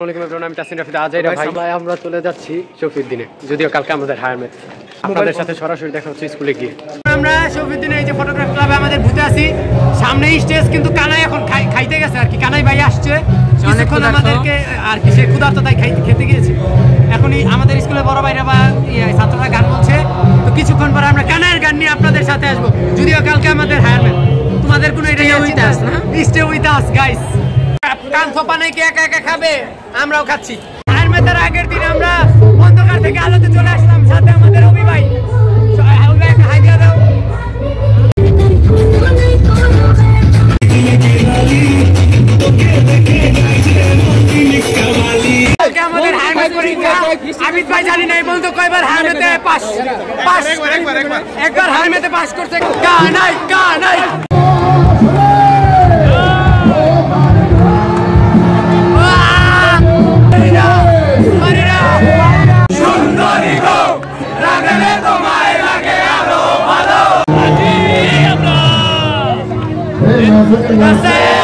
আমি তাসিন রাফিদ ভাই আমরা চলে যাচ্ছি শফির দিনে। যদিও কালকে আমাদের হায়ার ম্যাচ আপনাদের সাথে সরাসরি দেখা হচ্ছে স্কুলে গিয়ে। আমরা শফির দিনে এই যে ফটোগ্রাফ ক্লাবে আমাদের ভূতে আছি। সামনে স্টেজ কিন্তু কানাই এখন খাইতে গেছে আর কি। কানাই ভাই আসছে। কিছুক্ষণ আমাদেরকে আর কি সে ক্ষুধার্ত তাই খাইতে খেতে গিয়েছে। এখনই আমাদের স্কুলে বড় ভাইরা বা ইয়ে, ছাত্ররা গান বলছে। তো কিছুক্ষণ পরে আমরা কানাইয়ের গান নিয়ে আপনাদের সাথে আসব। যদিও কালকে আমাদের হায়ার ম্যাচ তোমাদের কোনো এটা with us, না? স্টে উইথ আস গাইস কান থোপা নাকি একা একা খাবে? আমরাও খাচ্ছি। আর মেতার আগের দিন আমরা অন্ধকার থেকে আলোতে চলে আসলাম সাথে আমাদের অভি ভাই। আবিদ জানি না এই বলতো কয়বার হায়ার পাস পাস একবার হায়ার মেতে পাস করছে। fuerte.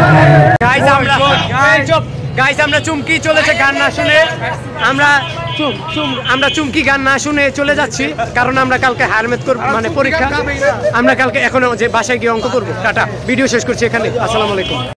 কানাই গাইস আমরা চুপ গাইস আমরা চুমকি চলেছে গান না শুনে। আমরা আমরা চুমকি গান না শুনে চলে যাচ্ছি, কারণ আমরা কালকে হারমেদ করব মানে পরীক্ষা। আমরা কালকে এখনও যে বাসায় গিয়ে অঙ্ক করব। টাটা, ভিডিও শেষ করছি এখানে। আসসালামু আলাইকুম।